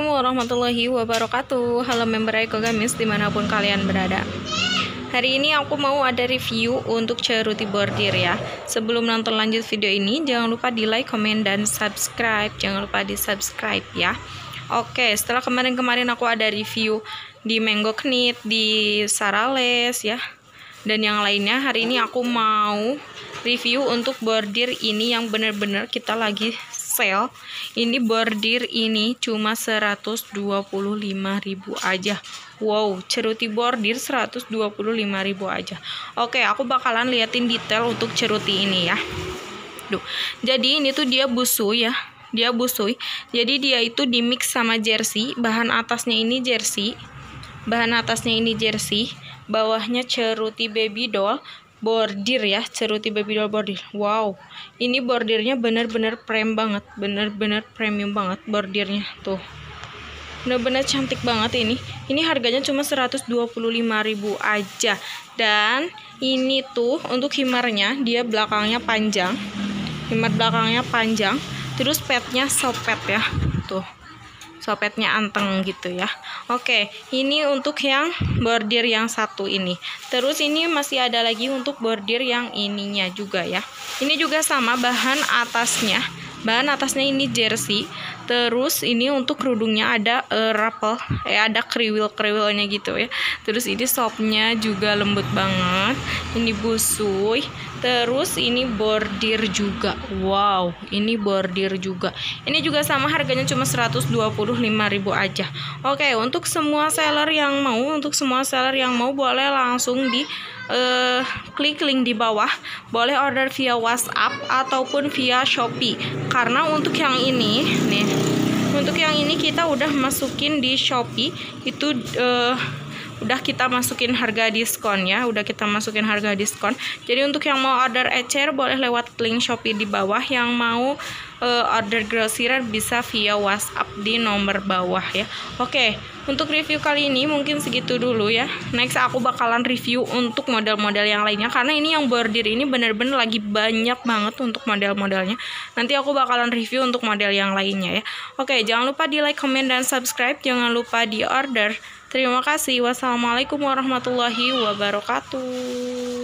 warahmatullahi wabarakatuh. Halo member Eko Gamis di mana pun kalian berada. Hari ini aku mau ada review untuk ceruti bordir ya. Sebelum nonton lanjut video ini Jangan lupa di like, komen, dan subscribe. Jangan lupa di subscribe ya. Oke setelah kemarin-kemarin aku ada review Di Mango Knit, di Sarales ya Dan yang lainnya hari ini aku mau review untuk bordir ini yang bener-bener kita lagi sale ini bordir ini cuma 125.000 aja. Wow ceruti bordir 125.000 aja. Oke aku bakalan liatin detail untuk ceruti ini ya. Duh. jadi ini tuh dia busui ya. Dia busui. Jadi dia itu di mix sama jersey. Bahan atasnya ini jersey. Bahan atasnya ini jersey. Bawahnya ceruti baby doll bordir ya ceruti baby doll bordir. Wow ini bordirnya bener-bener prem banget bener-bener premium banget bordirnya tuh. Bener-bener cantik banget ini. Ini harganya cuma 125.000 aja. Dan ini tuh untuk himarnya dia belakangnya panjang. Himar belakangnya panjang terus petnya sopet ya tuh sopetnya anteng gitu ya. Oke ini untuk yang bordir yang satu ini. Terus ini masih ada lagi untuk bordir yang ininya juga ya. Ini juga sama bahan atasnya bahan atasnya ini jersey. Terus ini untuk kerudungnya ada uh, rapel. Eh ada kriwil-kriwilnya gitu ya. Terus ini sopnya juga lembut banget. Ini busui terus ini bordir juga. Wow ini bordir juga. Ini juga sama harganya cuma 125.000 aja. Oke untuk semua seller yang mau untuk semua seller yang mau boleh langsung di uh, klik link di bawah. Boleh order via WhatsApp ataupun via Shopee. Karena untuk yang ini nih untuk yang ini kita udah masukin di Shopee. Itu uh, udah kita masukin harga diskon ya. Udah kita masukin harga diskon. Jadi untuk yang mau order ecer boleh lewat link Shopee di bawah. Yang mau uh, order grosiran bisa via WhatsApp di nomor bawah ya. Oke untuk review kali ini mungkin segitu dulu ya. Next aku bakalan review untuk model-model yang lainnya. Karena ini yang bordir ini bener-bener lagi banyak banget untuk model-modelnya. Nanti aku bakalan review untuk model yang lainnya ya. Oke jangan lupa di like, comment, dan subscribe. Jangan lupa di order. Terima kasih. Wassalamualaikum warahmatullahi wabarakatuh.